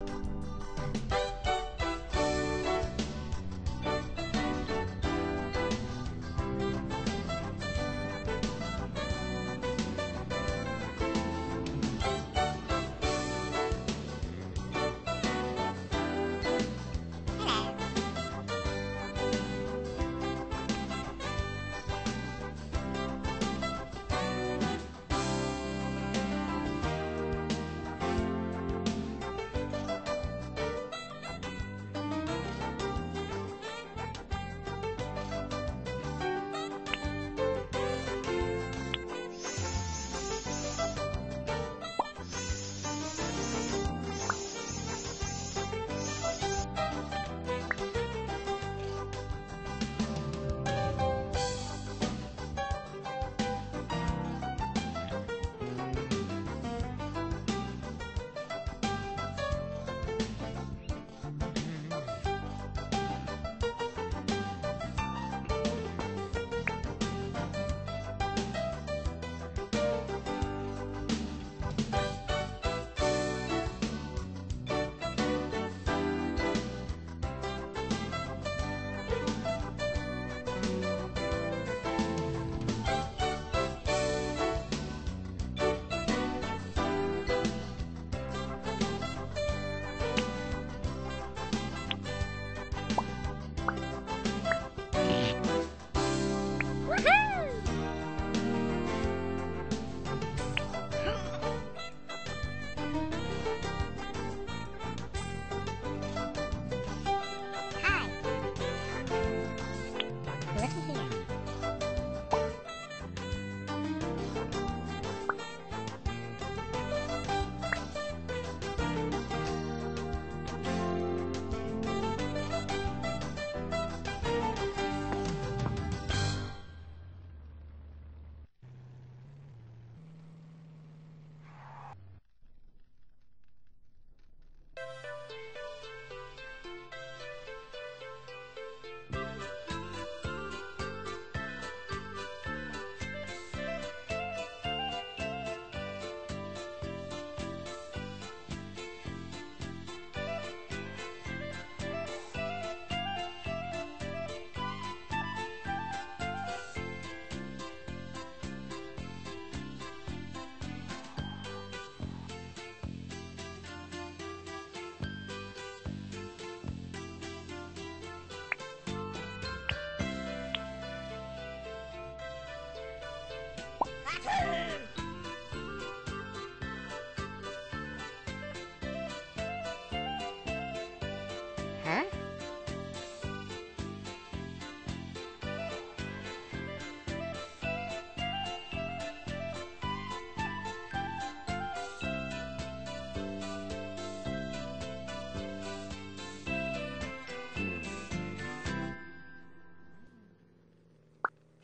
you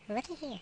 Looky here.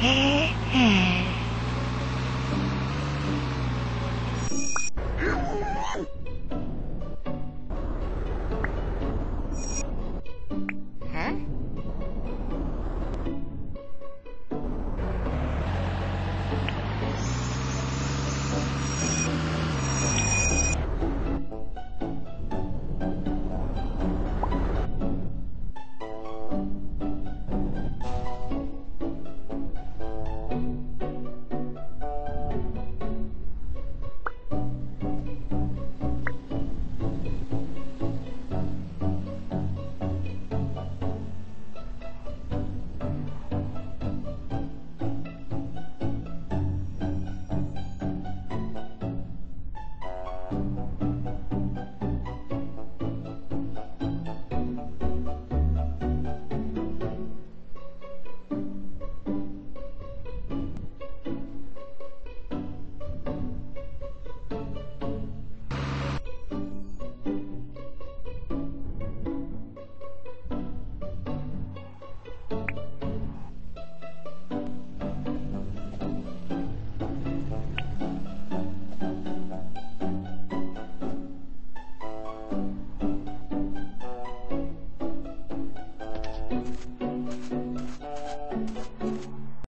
嘿嘿